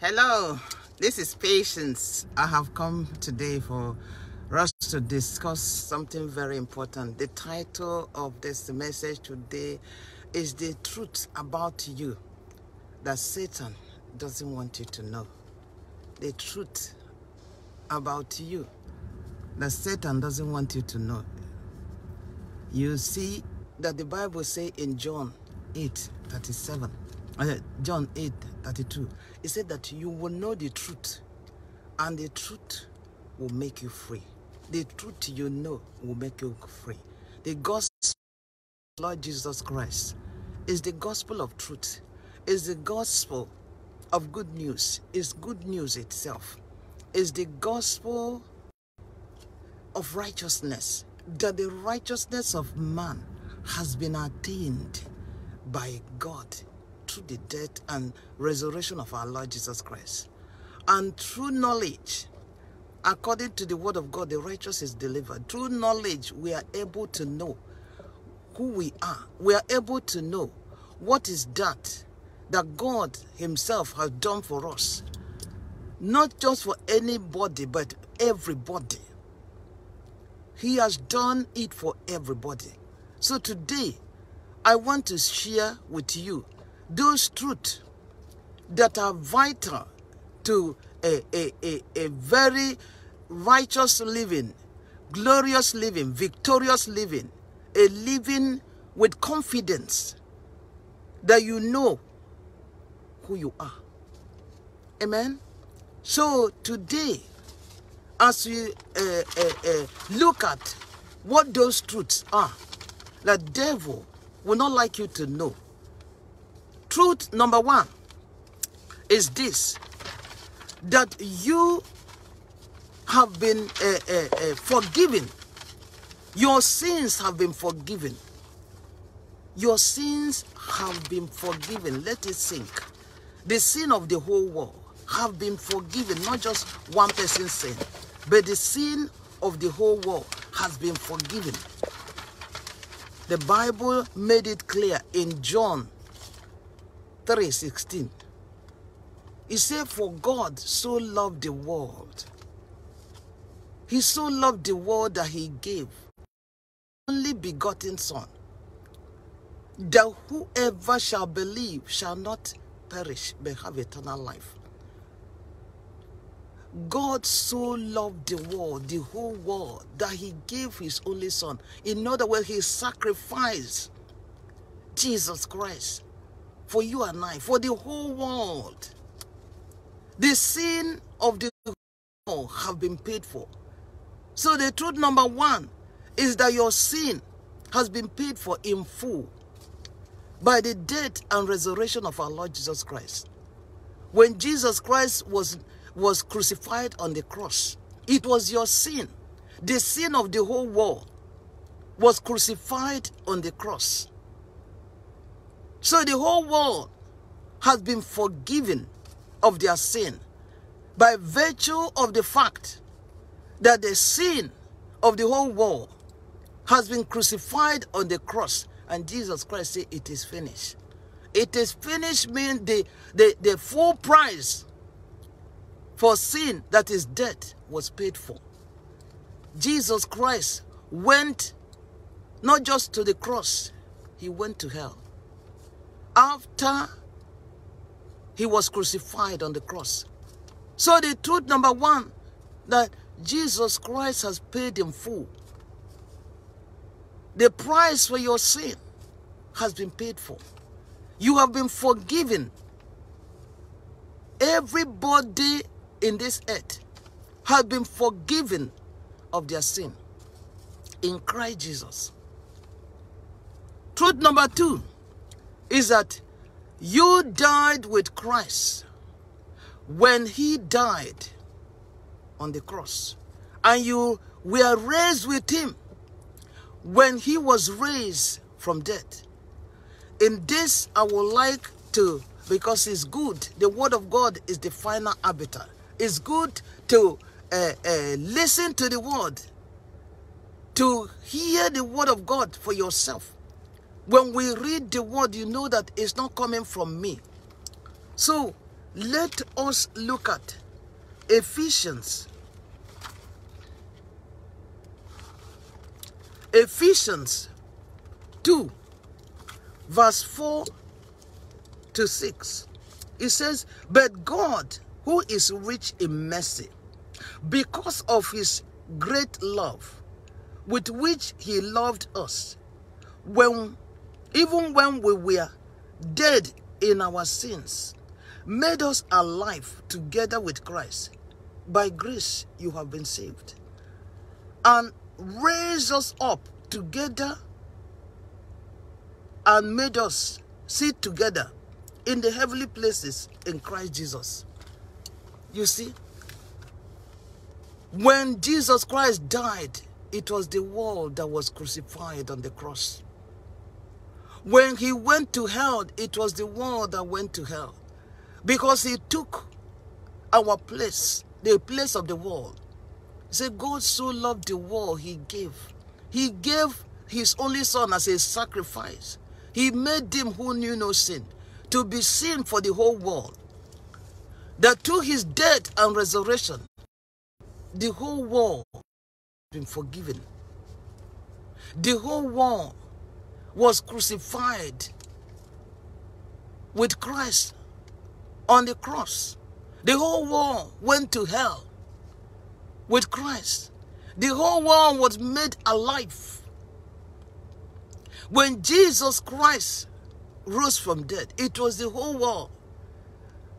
Hello, this is Patience. I have come today for us to discuss something very important. The title of this message today is The Truth About You that Satan doesn't want you to know. The truth about you that Satan doesn't want you to know. You see that the Bible say in John 8 37, uh, John 8 32, it said that you will know the truth, and the truth will make you free. The truth you know will make you free. The gospel of Lord Jesus Christ is the gospel of truth, is the gospel of good news, is good news itself, is the gospel of righteousness, that the righteousness of man has been attained by God through the death and resurrection of our Lord Jesus Christ. And through knowledge, according to the word of God, the righteous is delivered. Through knowledge, we are able to know who we are. We are able to know what is that that God Himself has done for us. Not just for anybody, but everybody. He has done it for everybody. So today, I want to share with you those truths that are vital to a, a, a, a very righteous living, glorious living, victorious living, a living with confidence that you know who you are. Amen. So today, as we uh, uh, uh, look at what those truths are, the devil will not like you to know. Truth number one is this that you have been uh, uh, uh, forgiven. Your sins have been forgiven. Your sins have been forgiven. Let it sink. The sin of the whole world have been forgiven, not just one person's sin, but the sin of the whole world has been forgiven. The Bible made it clear in John 3:16. He said, For God so loved the world. He so loved the world that he gave his only begotten Son, that whoever shall believe shall not perish but have eternal life. God so loved the world, the whole world, that he gave his only son. In other words, he sacrificed Jesus Christ for you and I, for the whole world. The sin of the world have been paid for. So the truth number one is that your sin has been paid for in full by the death and resurrection of our Lord Jesus Christ. When Jesus Christ was was crucified on the cross. It was your sin. The sin of the whole world was crucified on the cross. So the whole world has been forgiven of their sin by virtue of the fact that the sin of the whole world has been crucified on the cross and Jesus Christ said it is finished. It is finished means the, the, the full price for sin that is death was paid for. Jesus Christ went not just to the cross, he went to hell. After he was crucified on the cross. So the truth number one, that Jesus Christ has paid in full. The price for your sin has been paid for. You have been forgiven. Everybody in this earth have been forgiven of their sin in Christ Jesus. Truth number two is that you died with Christ when he died on the cross, and you were raised with him when he was raised from death. In this, I would like to, because it's good, the word of God is the final arbiter it's good to uh, uh, listen to the word, to hear the word of God for yourself. When we read the word, you know that it's not coming from me. So, let us look at Ephesians. Ephesians 2, verse 4 to 6. It says, But God, who is rich in mercy, because of his great love with which he loved us, when even when we were dead in our sins, made us alive together with Christ. By grace you have been saved. And raised us up together and made us sit together in the heavenly places in Christ Jesus. You see, when Jesus Christ died, it was the world that was crucified on the cross. When he went to hell, it was the world that went to hell. Because he took our place, the place of the world. Said, God so loved the world, he gave. He gave his only son as a sacrifice. He made him who knew no sin to be sin for the whole world. That through his death and resurrection, the whole world has been forgiven. The whole world was crucified with Christ on the cross. The whole world went to hell with Christ. The whole world was made alive. When Jesus Christ rose from death, it was the whole world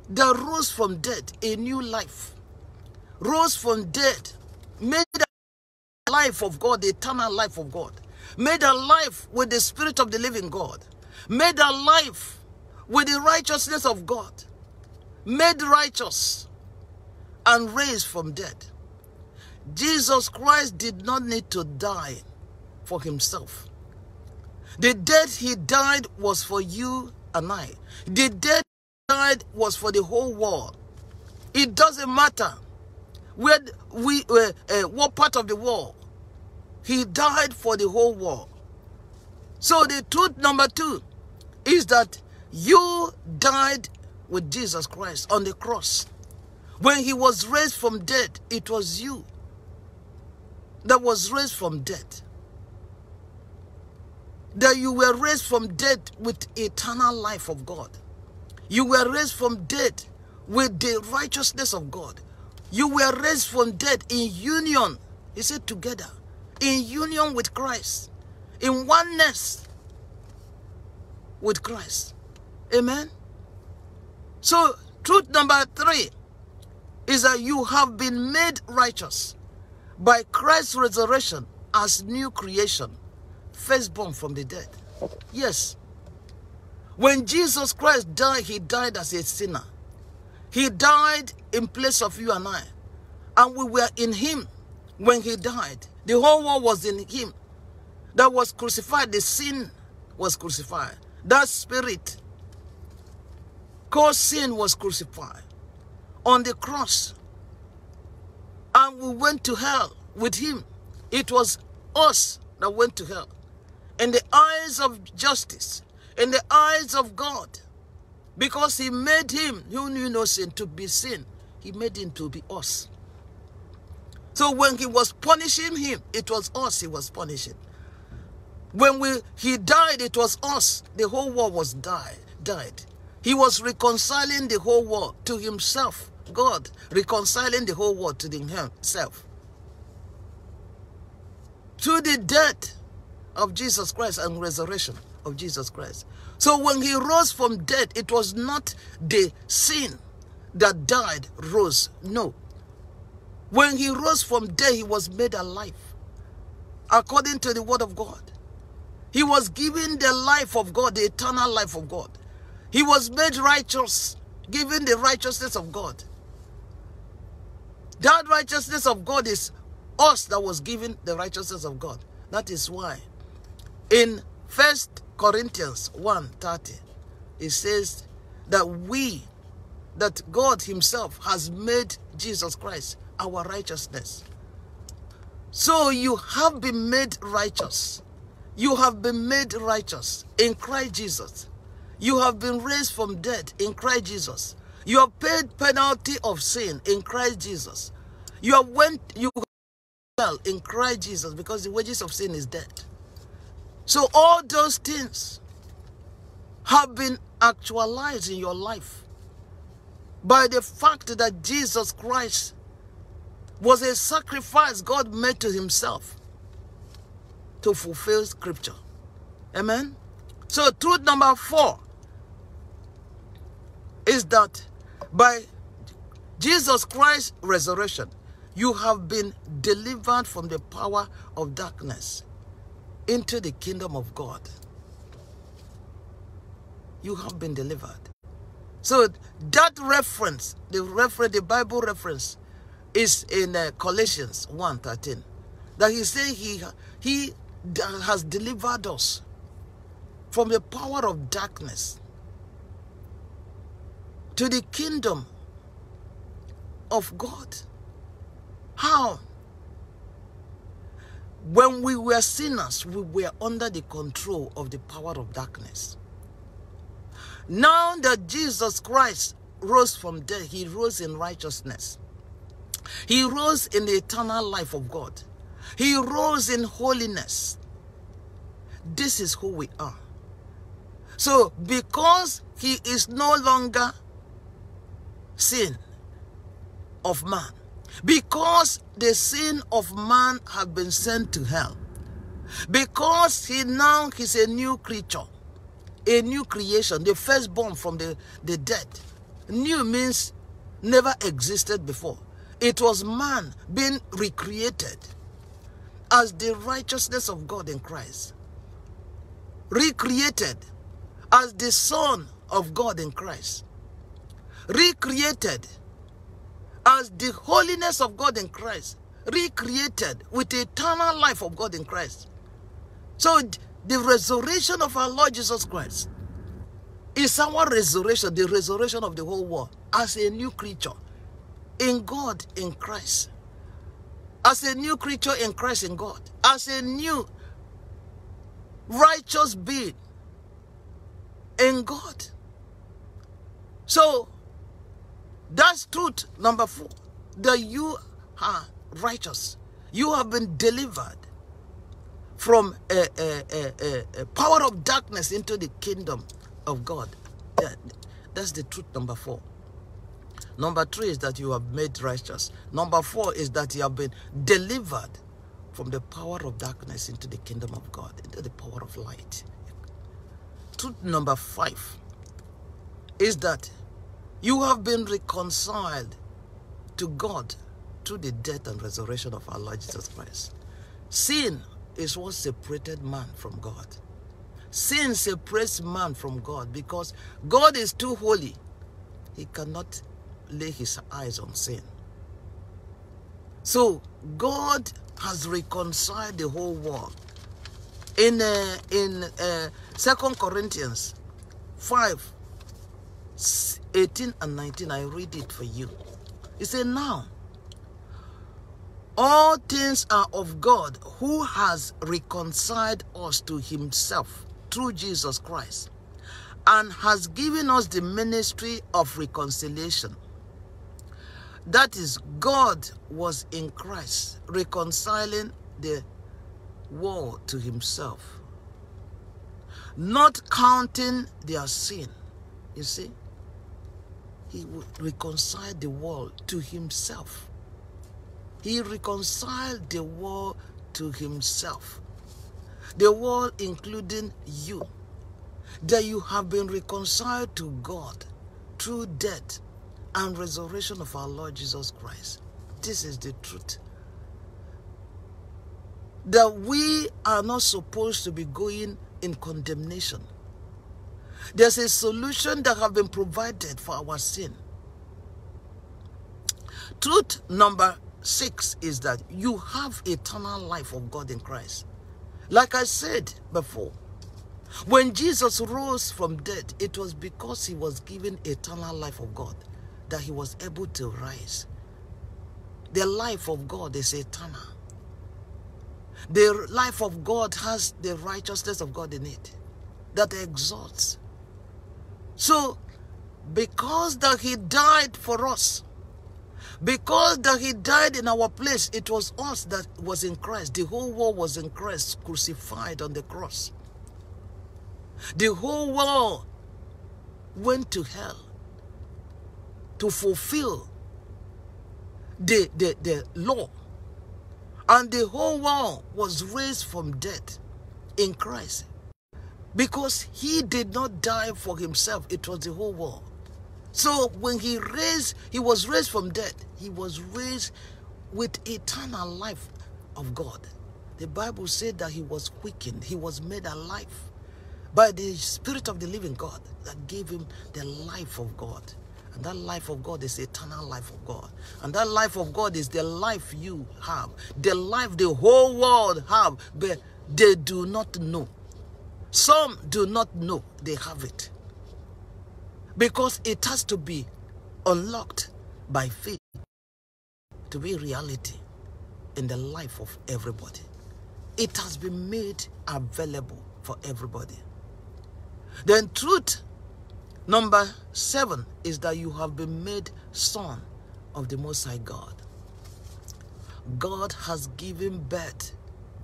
that rose from death a new life. Rose from death, made a life of God, the eternal life of God. Made a life with the Spirit of the living God. Made a life with the righteousness of God made righteous, and raised from dead. Jesus Christ did not need to die for himself. The death he died was for you and I. The death he died was for the whole world. It doesn't matter where we uh, uh, what part of the world. He died for the whole world. So the truth number two is that you died with Jesus Christ on the cross. When he was raised from death, it was you that was raised from death. That you were raised from death with eternal life of God. You were raised from death with the righteousness of God. You were raised from death in union, he said together, in union with Christ, in oneness with Christ. Amen. So, truth number three is that you have been made righteous by Christ's resurrection as new creation, firstborn from the dead. Yes. When Jesus Christ died, he died as a sinner. He died in place of you and I. And we were in him when he died. The whole world was in him. That was crucified. The sin was crucified. That spirit God's sin was crucified on the cross. And we went to hell with him. It was us that went to hell. In the eyes of justice, in the eyes of God, because he made him who knew no sin to be sin, he made him to be us. So when he was punishing him, it was us he was punishing. When we he died, it was us. The whole world was died, died. He was reconciling the whole world to himself. God reconciling the whole world to himself. To the death of Jesus Christ and resurrection of Jesus Christ. So when he rose from death, it was not the sin that died rose. No. When he rose from death, he was made alive. According to the word of God. He was given the life of God, the eternal life of God. He was made righteous, given the righteousness of God. That righteousness of God is us that was given the righteousness of God. That is why in First Corinthians 1:30 it says that we that God himself has made Jesus Christ our righteousness. So you have been made righteous. You have been made righteous in Christ Jesus. You have been raised from death in Christ Jesus. You have paid penalty of sin in Christ Jesus. You have went you well in Christ Jesus because the wages of sin is death. So all those things have been actualized in your life by the fact that Jesus Christ was a sacrifice God made to himself to fulfill scripture. Amen. So truth number four is that by Jesus Christ's resurrection, you have been delivered from the power of darkness into the kingdom of God. You have been delivered. So that reference, the reference, the Bible reference, is in uh, Colossians 1.13. That he say he he has delivered us from the power of darkness to the kingdom of God. How? When we were sinners, we were under the control of the power of darkness. Now that Jesus Christ rose from death, he rose in righteousness. He rose in the eternal life of God. He rose in holiness. This is who we are. So, because he is no longer sin of man, because the sin of man have been sent to hell, because he now is a new creature, a new creation, the firstborn from the, the dead. New means never existed before. It was man being recreated as the righteousness of God in Christ. Recreated as the Son of God in Christ. Recreated as the holiness of God in Christ. Recreated with the eternal life of God in Christ. So the resurrection of our Lord Jesus Christ is our resurrection, the resurrection of the whole world as a new creature in God in Christ. As a new creature in Christ in God. As a new righteous being in God. So that's truth number four. That you are righteous. You have been delivered from a, a, a, a, power of darkness into the kingdom of God. That, that's the truth number four. Number three is that you have made righteous. Number four is that you have been delivered from the power of darkness into the kingdom of God, into the power of light. Truth number five is that you have been reconciled to God through the death and resurrection of our Lord Jesus Christ. Sin is what separated man from God. Sin separates man from God because God is too holy. He cannot lay his eyes on sin. So God has reconciled the whole world. In uh, in uh, Second Corinthians 5, 18 and 19, I read it for you. He said, Now, all things are of God who has reconciled us to himself through Jesus Christ and has given us the ministry of reconciliation. That is, God was in Christ, reconciling the world to himself, not counting their sin. You see? He reconciled the world to himself. He reconciled the world to himself. The world including you. That you have been reconciled to God through death and resurrection of our Lord Jesus Christ. This is the truth. That we are not supposed to be going in condemnation. There's a solution that have been provided for our sin. Truth number six is that you have eternal life of God in Christ. Like I said before, when Jesus rose from death, it was because he was given eternal life of God that he was able to rise. The life of God is eternal. The life of God has the righteousness of God in it that exalts. So, because that he died for us, because that he died in our place, it was us that was in Christ. The whole world was in Christ, crucified on the cross. The whole world went to hell to fulfill the, the, the law. And the whole world was raised from death in Christ. Because he did not die for himself, it was the whole world. So when he raised, he was raised from death. He was raised with eternal life of God. The Bible said that he was quickened, he was made alive by the Spirit of the living God that gave him the life of God. And that life of God is eternal life of God. And that life of God is the life you have, the life the whole world have, but they do not know. Some do not know they have it because it has to be unlocked by faith to be reality in the life of everybody. It has been made available for everybody. Then truth number seven is that you have been made son of the Most High God. God has given birth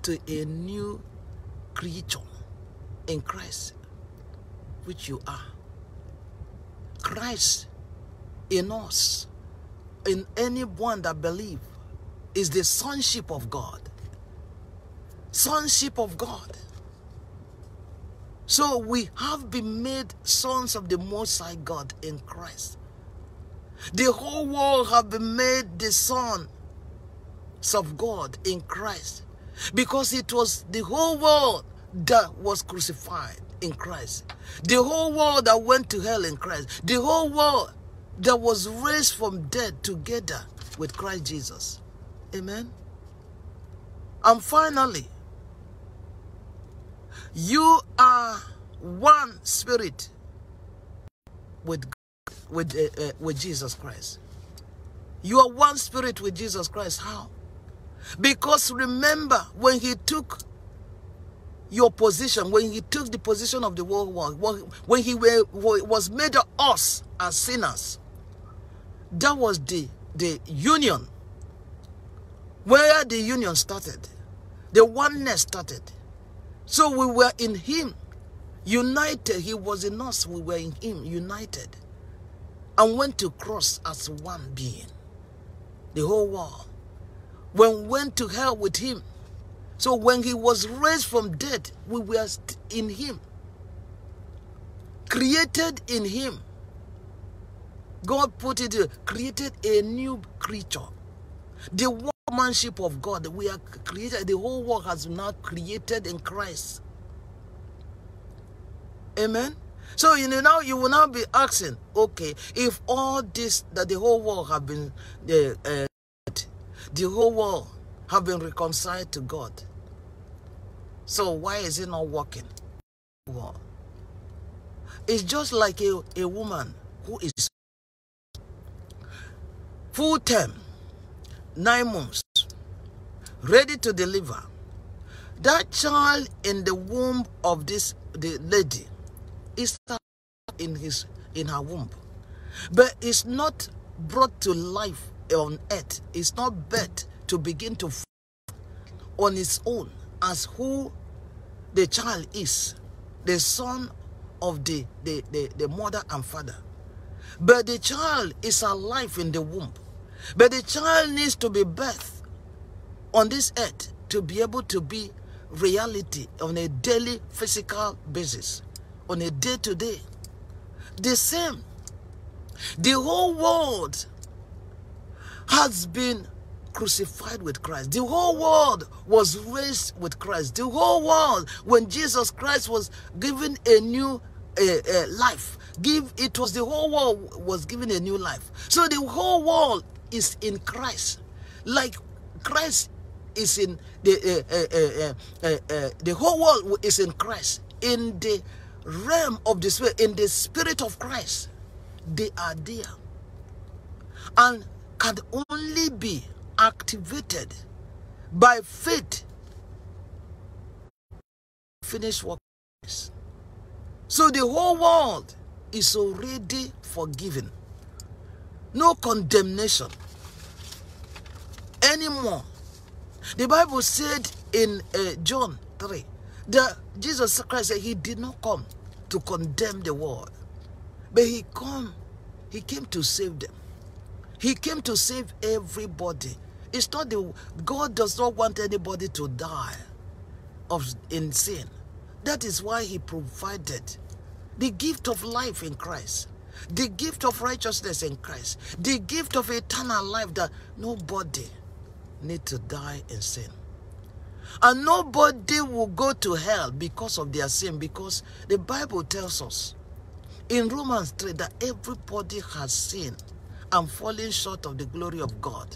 to a new creature in Christ, which you are. Christ in us, in anyone that believe, is the sonship of God. Sonship of God. So we have been made sons of the Most High God in Christ. The whole world have been made the sons of God in Christ because it was the whole world that was crucified in Christ. The whole world that went to hell in Christ. The whole world that was raised from dead together with Christ Jesus. Amen. And finally, you are one spirit with with uh, uh, with Jesus Christ. You are one spirit with Jesus Christ. How? Because remember when he took your position, when he took the position of the world, when he was made of us as sinners, that was the, the union. Where the union started, the oneness started. So we were in him, united. He was in us, we were in him, united. And went to cross as one being. The whole world. When went to hell with him, so when he was raised from dead, we were in him. Created in him. God put it, uh, created a new creature. The workmanship of God, we are created, the whole world has now created in Christ. Amen. So you know now you will now be asking, okay, if all this that the whole world have been the uh, the whole world have been reconciled to God, so why is it not working? Well, it's just like a, a woman who is full term, nine months, ready to deliver. That child in the womb of this the lady is in his in her womb, but it's not brought to life on earth. It's not birth to begin to on its own as who the child is the son of the, the, the, the mother and father. But the child is alive in the womb. But the child needs to be birthed on this earth to be able to be reality on a daily physical basis, on a day to day. The same. The whole world has been crucified with Christ. The whole world was raised with Christ. The whole world, when Jesus Christ was given a new uh, uh, life, give it was the whole world was given a new life. So the whole world is in Christ, like Christ is in the uh, the whole world is in Christ in the realm of the spirit in the spirit of Christ. They are there and can only be activated by faith. Finish work. So the whole world is already forgiven. No condemnation anymore. The Bible said in uh, John 3 that Jesus Christ said he did not come to condemn the world, but he come, he came to save them. He came to save everybody. It's not the God does not want anybody to die of in sin. That is why he provided the gift of life in Christ, the gift of righteousness in Christ, the gift of eternal life that nobody need to die in sin. And nobody will go to hell because of their sin, because the Bible tells us in Romans 3 that everybody has sinned and fallen short of the glory of God.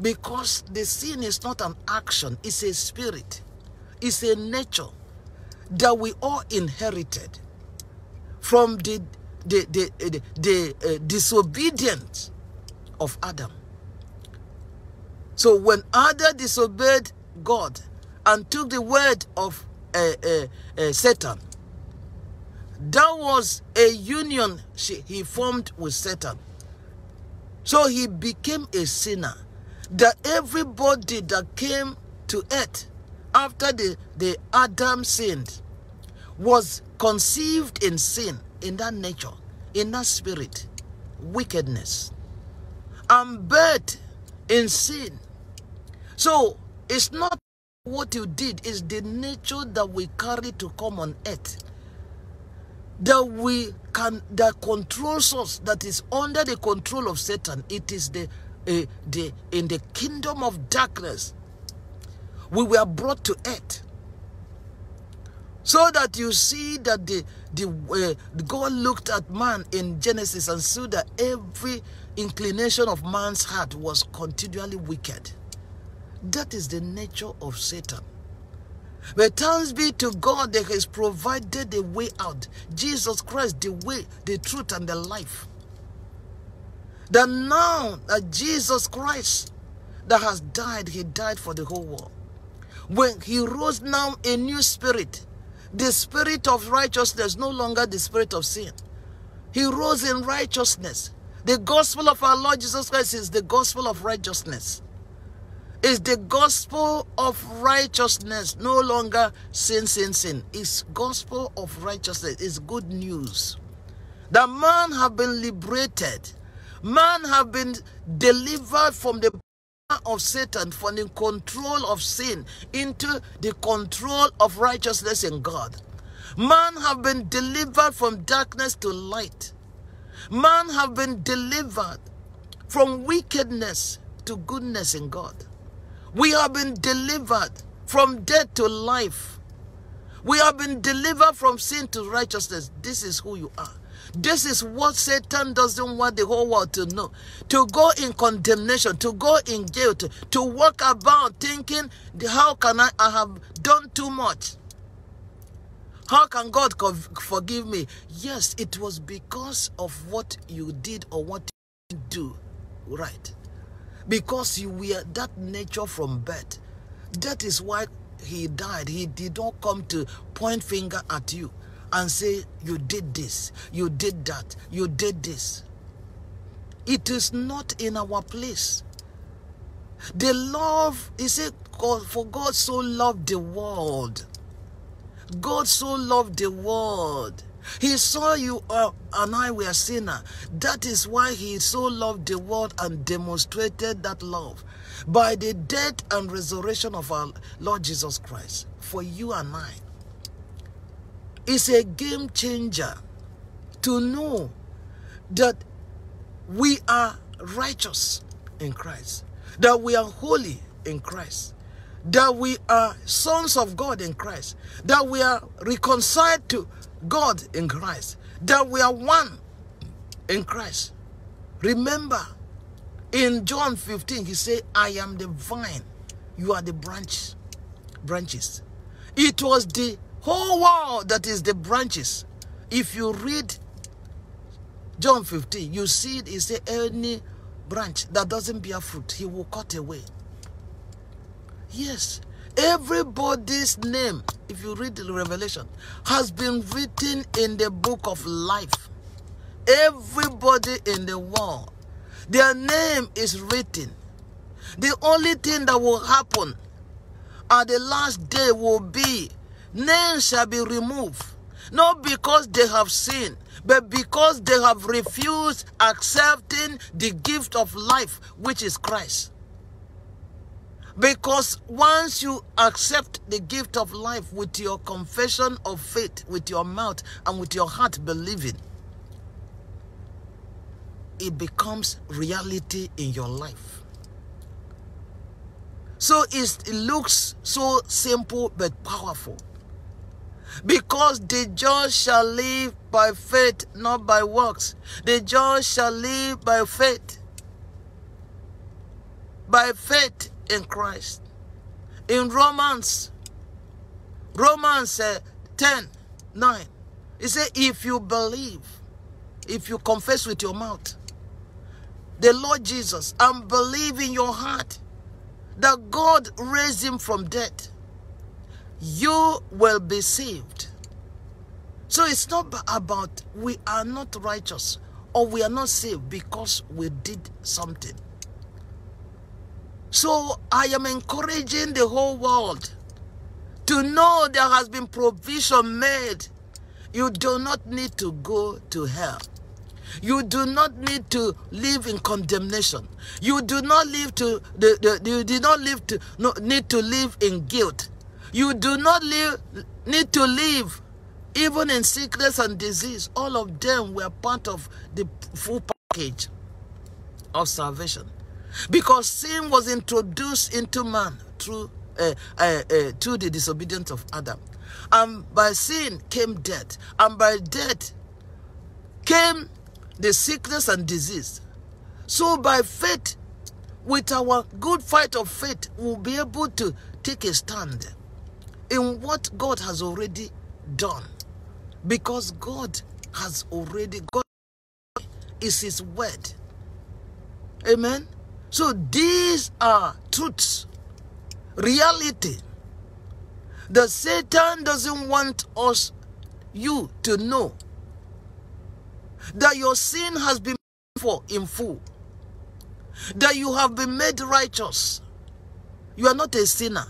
Because the sin is not an action, it's a spirit, it's a nature that we all inherited from the, the, the, the, the uh, disobedience of Adam. So when Adam disobeyed God and took the word of uh, uh, uh, Satan, that was a union he formed with Satan. So he became a sinner. That everybody that came to earth after the, the Adam sinned was conceived in sin, in that nature, in that spirit, wickedness, and birth in sin. So it's not what you did, it's the nature that we carry to come on earth. That we can that controls us, that is under the control of Satan. It is the uh, the in the kingdom of darkness. We were brought to earth so that you see that the, the uh, God looked at man in Genesis and saw that every inclination of man's heart was continually wicked. That is the nature of Satan. But thanks be to God that has provided a way out. Jesus Christ, the way, the truth, and the life. That now that Jesus Christ that has died, he died for the whole world. When he rose now a new spirit, the spirit of righteousness, no longer the spirit of sin. He rose in righteousness. The gospel of our Lord Jesus Christ is the gospel of righteousness. Is the gospel of righteousness, no longer sin, sin, sin. It's gospel of righteousness. It's good news. The man have been liberated. Man have been delivered from the power of Satan from the control of sin into the control of righteousness in God. Man have been delivered from darkness to light. Man have been delivered from wickedness to goodness in God. We have been delivered from death to life. We have been delivered from sin to righteousness. This is who you are. This is what Satan doesn't want the whole world to know. To go in condemnation, to go in jail, to, to walk about thinking, how can I, I have done too much? How can God forgive me? Yes, it was because of what you did or what you do. Right. Because you were that nature from birth. That is why he died. He did not come to point finger at you and say, You did this, you did that, you did this. It is not in our place. The love, he said, For God so loved the world. God so loved the world. He saw you uh, and I were sinner. That is why he so loved the world and demonstrated that love by the death and resurrection of our Lord Jesus Christ for you and I It's a game changer to know that we are righteous in Christ, that we are holy in Christ, that we are sons of God in Christ, that we are reconciled to God in Christ, that we are one in Christ. Remember, in John 15, he said, I am the vine, you are the branch, branches. It was the whole world that is the branches. If you read John 15, you see it is any branch that doesn't bear fruit, he will cut away. Yes, everybody's name if you read the Revelation, has been written in the book of life. Everybody in the world, their name is written. The only thing that will happen at the last day will be names shall be removed. Not because they have sinned, but because they have refused accepting the gift of life, which is Christ. Because once you accept the gift of life with your confession of faith, with your mouth, and with your heart believing, it becomes reality in your life. So it looks so simple but powerful. Because the just shall live by faith, not by works. The just shall live by faith. By faith in Christ. In Romans, Romans uh, 10 9, it says, If you believe, if you confess with your mouth the Lord Jesus and believe in your heart that God raised him from death, you will be saved. So it's not about we are not righteous or we are not saved because we did something. So I am encouraging the whole world to know there has been provision made. You do not need to go to hell. You do not need to live in condemnation. You do not live to the, the you do not live to no, need to live in guilt. You do not live need to live even in sickness and disease. All of them were part of the full package of salvation. Because sin was introduced into man through uh, uh, uh, through the disobedience of Adam. And by sin came death. And by death came the sickness and disease. So by faith, with our good fight of faith, we'll be able to take a stand in what God has already done. Because God has already, God is His word. Amen. So these are truths, reality. The Satan doesn't want us, you, to know that your sin has been for in full, that you have been made righteous. You are not a sinner.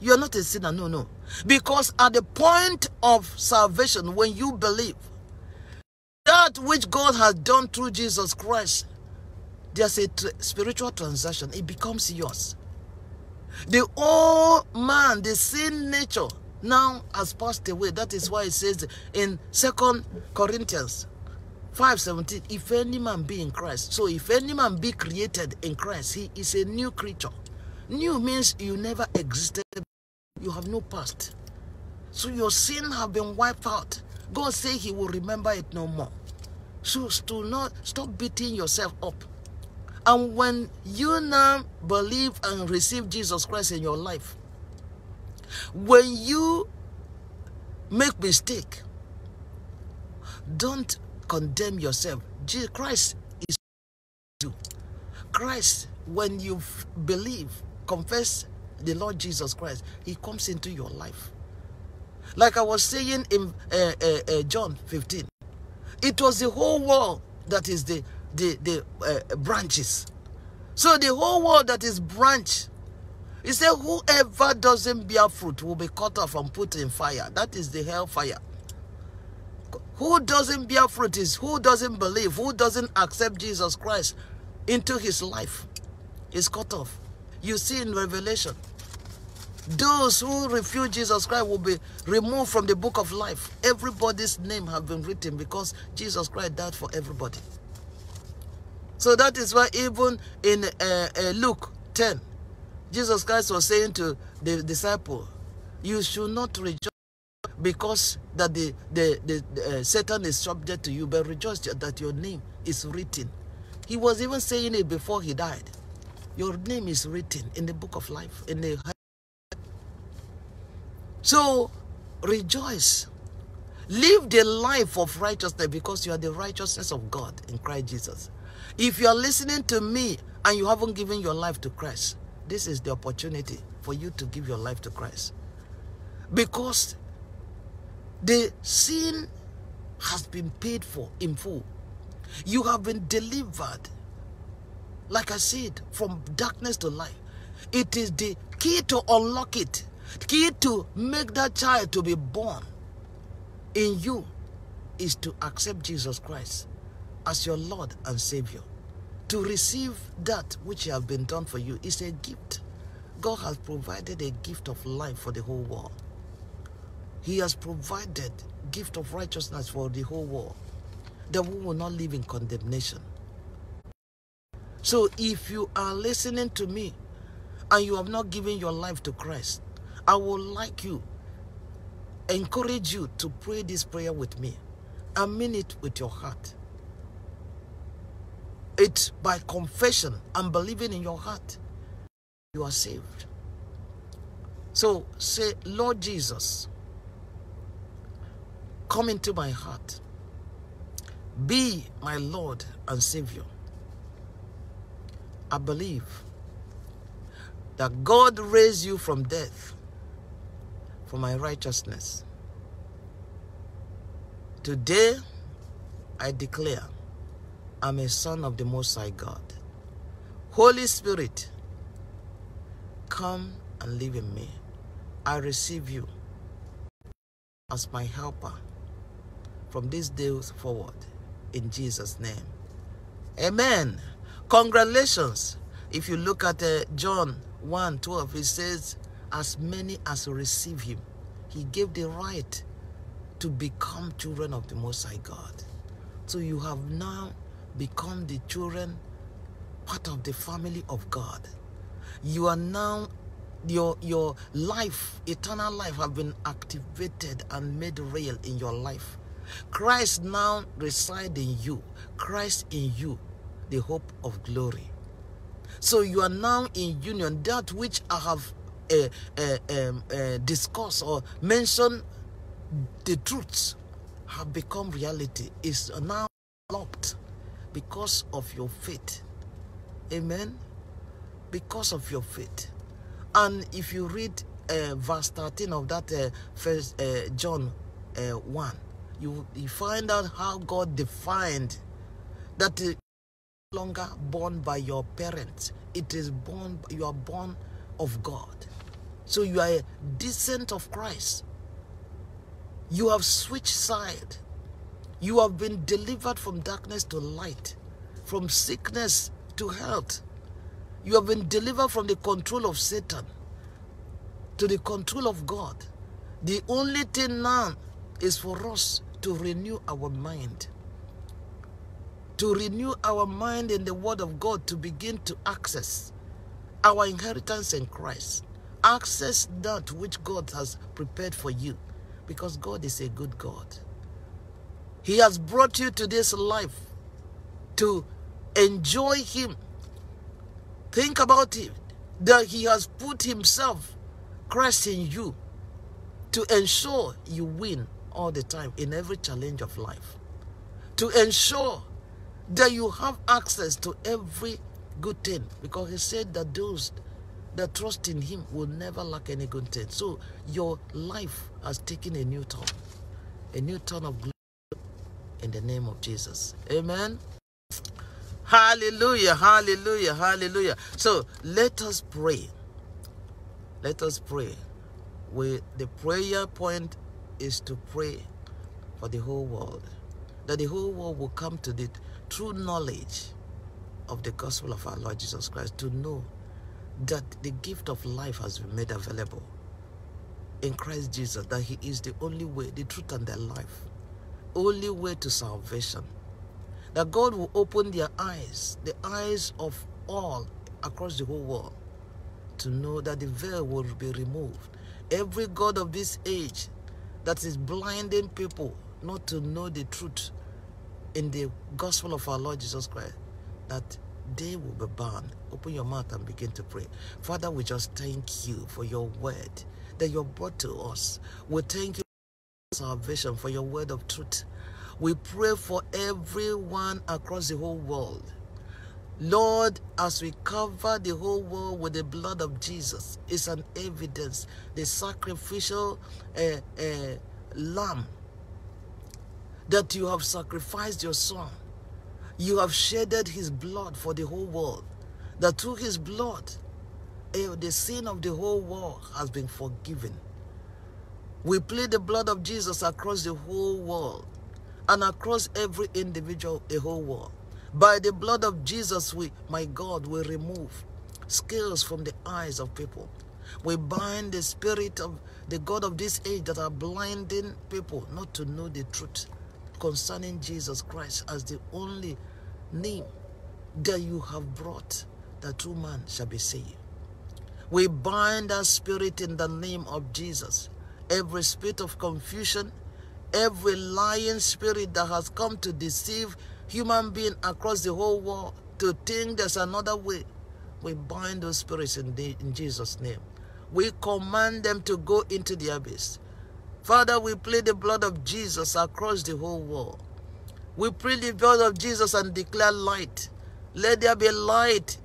You are not a sinner, no, no. Because at the point of salvation, when you believe, that which God has done through Jesus Christ there's a spiritual transaction. It becomes yours. The old man, the sin nature, now has passed away. That is why it says in Second Corinthians 5:17, if any man be in Christ. So if any man be created in Christ, he is a new creature. New means you never existed, you have no past. So your sin have been wiped out. God say he will remember it no more. So do not stop beating yourself up. And when you now believe and receive Jesus Christ in your life, when you make mistake, don't condemn yourself. Jesus Christ is you. Christ, when you believe, confess the Lord Jesus Christ, He comes into your life. Like I was saying in uh, uh, uh, John 15, it was the whole world that is the the, the uh, branches. So the whole world that is branch, he said, whoever doesn't bear fruit will be cut off and put in fire. That is the hellfire. Who doesn't bear fruit is who doesn't believe, who doesn't accept Jesus Christ into his life is cut off. You see in Revelation, those who refuse Jesus Christ will be removed from the book of life. Everybody's name have been written because Jesus Christ died for everybody. So that is why even in uh, uh, Luke 10, Jesus Christ was saying to the disciple, you should not rejoice because that the, the, the uh, Satan is subject to you, but rejoice that your name is written. He was even saying it before he died. Your name is written in the book of life. In the so rejoice. Live the life of righteousness because you are the righteousness of God in Christ Jesus. If you are listening to me and you haven't given your life to Christ, this is the opportunity for you to give your life to Christ. Because the sin has been paid for in full. You have been delivered, like I said, from darkness to light. It is the key to unlock it, the key to make that child to be born in you is to accept Jesus Christ as your Lord and Savior. To receive that which has been done for you is a gift. God has provided a gift of life for the whole world. He has provided gift of righteousness for the whole world that we will not live in condemnation. So if you are listening to me and you have not given your life to Christ, I would like you, encourage you to pray this prayer with me. I mean it with your heart. It's by confession and believing in your heart you are saved. So say, Lord Jesus, come into my heart. Be my Lord and Savior. I believe that God raised you from death for my righteousness. Today, I declare I'm a son of the Most High God. Holy Spirit, come and live in me. I receive you as my helper from this day forward in Jesus' name. Amen. Congratulations. If you look at uh, John 1 12, it says, As many as receive him, he gave the right to become children of the Most High God. So you have now become the children, part of the family of God. You are now your your life, eternal life, have been activated and made real in your life. Christ now reside in you. Christ in you, the hope of glory. So you are now in union. That which I have uh, uh, uh, discussed or mentioned, the truths have become reality. Is now because of your faith. Amen. Because of your faith. And if you read uh, verse 13 of that uh, first uh, John uh, 1, you, you find out how God defined that no longer born by your parents. It is born, you are born of God. So you are a descent of Christ. You have switched side. You have been delivered from darkness to light, from sickness to health. You have been delivered from the control of Satan to the control of God. The only thing now is for us to renew our mind. To renew our mind in the Word of God to begin to access our inheritance in Christ. Access that which God has prepared for you because God is a good God. He has brought you to this life to enjoy Him. Think about it that He has put Himself, Christ in you, to ensure you win all the time in every challenge of life. To ensure that you have access to every good thing. Because He said that those that trust in Him will never lack any good thing. So your life has taken a new turn, a new turn of glory in the name of Jesus. Amen. Hallelujah, hallelujah, hallelujah. So let us pray. Let us pray. We, the prayer point is to pray for the whole world. That the whole world will come to the true knowledge of the gospel of our Lord Jesus Christ. To know that the gift of life has been made available in Christ Jesus. That He is the only way, the truth, and the life. Only way to salvation that God will open their eyes, the eyes of all across the whole world, to know that the veil will be removed. Every God of this age that is blinding people not to know the truth in the gospel of our Lord Jesus Christ, that they will be bound. Open your mouth and begin to pray. Father, we just thank you for your word that you brought to us. We thank you salvation, for your word of truth. We pray for everyone across the whole world Lord, as we cover the whole world with the blood of Jesus, it's an evidence, the sacrificial uh, uh, lamb that you have sacrificed your son. You have shedded his blood for the whole world. That through his blood, uh, the sin of the whole world has been forgiven. We plead the blood of Jesus across the whole world and across every individual, the whole world. By the blood of Jesus, we, my God, will remove scales from the eyes of people. We bind the spirit of the God of this age that are blinding people not to know the truth concerning Jesus Christ as the only name that you have brought that true man shall be saved. We bind that spirit in the name of Jesus. Every spirit of confusion, every lying spirit that has come to deceive human being across the whole world to think there's another way. We bind those spirits in, the, in Jesus' name. We command them to go into the abyss. Father, we plead the blood of Jesus across the whole world. We plead the blood of Jesus and declare light. Let there be light.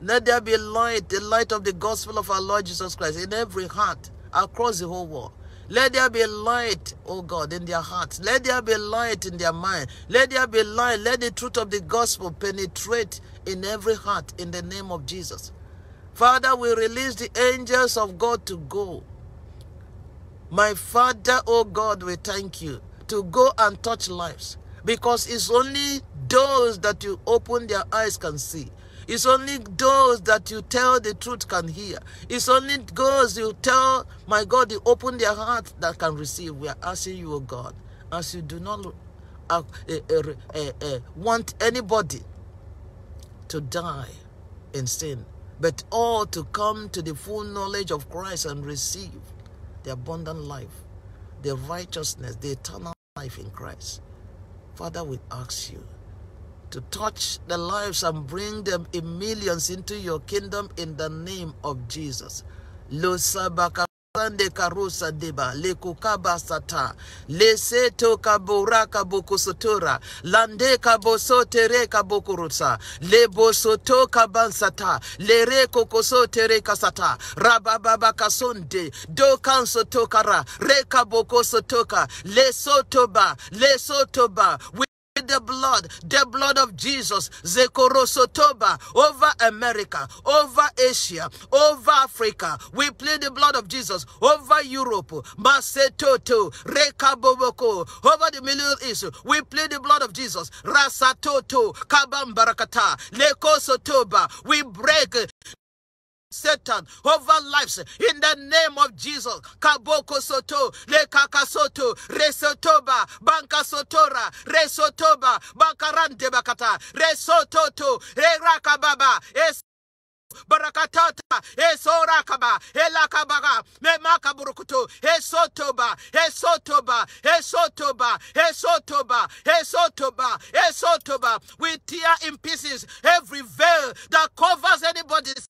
Let there be light, the light of the gospel of our Lord Jesus Christ in every heart across the whole world. Let there be light, oh God, in their hearts. Let there be light in their mind. Let there be light. Let the truth of the gospel penetrate in every heart in the name of Jesus. Father, we release the angels of God to go. My Father, oh God, we thank you to go and touch lives because it's only those that you open their eyes can see. It's only those that you tell the truth can hear. It's only those you tell, my God, you open their heart that can receive. We are asking you, oh God, as you do not uh, uh, uh, want anybody to die in sin, but all to come to the full knowledge of Christ and receive the abundant life, the righteousness, the eternal life in Christ. Father, we ask you to touch the lives and bring them in millions into your kingdom in the name of Jesus. Sande karusa deba le kukaba sata le seto kaburaka lande kabosotere kabukurusa le bosoto kabansata le re kokosotere kasata rabababa kasonde kara re the blood, the blood of Jesus, Zekorosotoba, over America, over Asia, over Africa. We plead the blood of Jesus over Europe, Masetoto, Rekaboboko, over the Middle East. We plead the blood of Jesus, Rasatoto, Kabambarakata, Lekosotoba. We break Satan over lives in the name of Jesus. Kaboko soto, lekaka soto, resotoba, banka sotora, resotoba, bankarante bakata, resototo, erakababa, es barakatata esorakaba elakabaga memakaburukutu esotoba esotoba esotoba esotoba esotoba esotoba we tear in pieces every veil that covers anybody's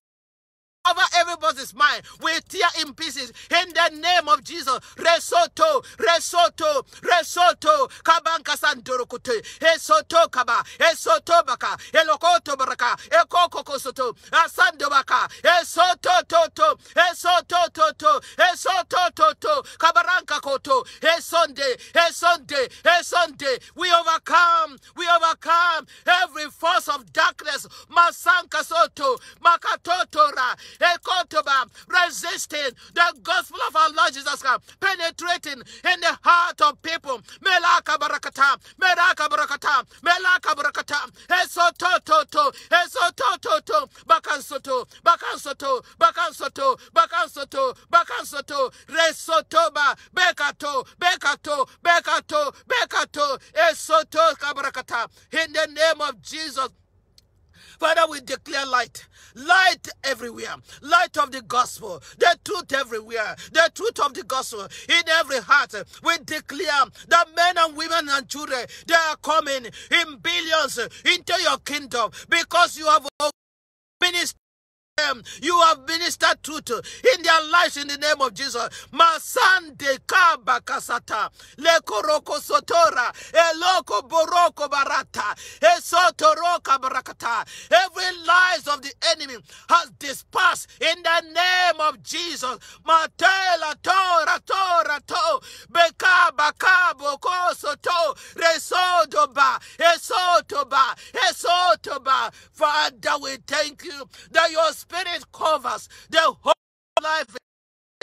over everybody's mind. We tear in pieces in the name of Jesus. Resoto, Resoto, Resoto, Kabanka Sandorokute, Esoto Kaba, Esoto Baka, Elokoto Baraka, Ekoko Kosoto, Asando Baka, Esoto Toto, Esoto Toto, Esoto Toto, Kabaranka Koto, Esonde, Esonde, Esonde. We overcome, we overcome every force of darkness. Masanka Soto, Makatotora, resisting the gospel of our Lord Jesus Christ, penetrating in the heart of people. Melaka barakata, melaka barakata, melaka barakata, esotototo, esotototo, bakansoto, bakansoto, bakansoto, bakansoto, bakansoto, resotoba, bekato, bekato, bekato, bekato, esoto kabarakata. In the name of Jesus, Father, we declare light. Light everywhere. Light of the gospel. The truth everywhere. The truth of the gospel in every heart. We declare that men and women and children, they are coming in billions into your kingdom because you have ministered them. You have ministered truth in their lives in the name of Jesus. Masande kabakasata. Lekoroko sotora. Eloko boroko barata. Esotoroka barakata. Every lies of the enemy has dispersed in the name of Jesus. Matela tora tora to beka baka boko soto resodoba esotoba esotoba. Father, we thank you that your spirit covers the whole life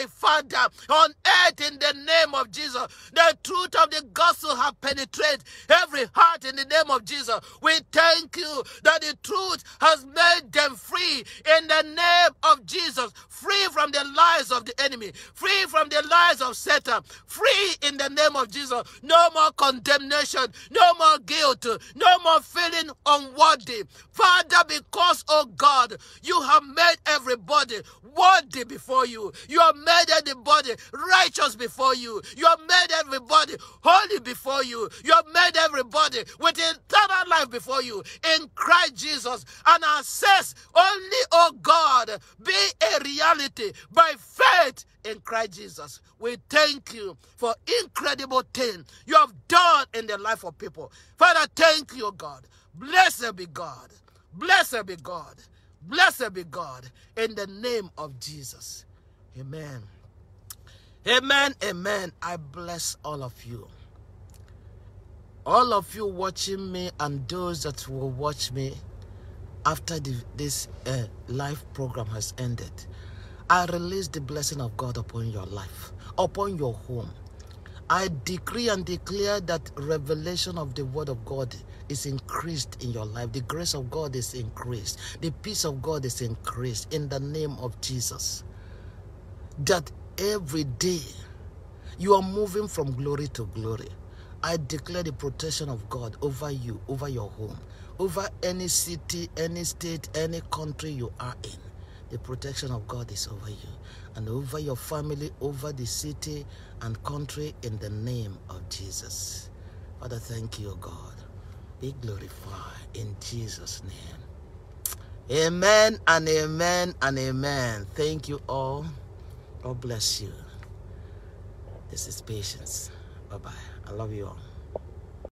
Father, on earth in the name of Jesus. The truth of the gospel have penetrated every heart in the name of Jesus. We thank you that the truth has made them free in the name of Jesus. Free from the lies of the enemy, free from the lies of Satan, free in the name of Jesus. No more condemnation, no more guilt, no more feeling unworthy. Father, because, oh God, you have made everybody worthy before you. You have made everybody righteous before you. You have made everybody holy before you. You have made everybody with eternal life before you in Christ Jesus. And our only, oh God, be a reality by faith in Christ Jesus. We thank you for incredible things you have done in the life of people. Father, thank you, God. Blessed be God. Blessed be God. Blessed be God in the name of Jesus. Amen. Amen. Amen. I bless all of you. All of you watching me and those that will watch me after the, this uh, live program has ended. I release the blessing of God upon your life, upon your home. I decree and declare that revelation of the word of God is increased in your life. The grace of God is increased. The peace of God is increased in the name of Jesus. That every day you are moving from glory to glory. I declare the protection of God over you, over your home, over any city, any state, any country you are in. The protection of God is over you and over your family, over the city and country in the name of Jesus. Father, thank you, God. Be glorified in Jesus' name. Amen and amen and amen. Thank you all. God bless you. This is patience. Bye bye. I love you all.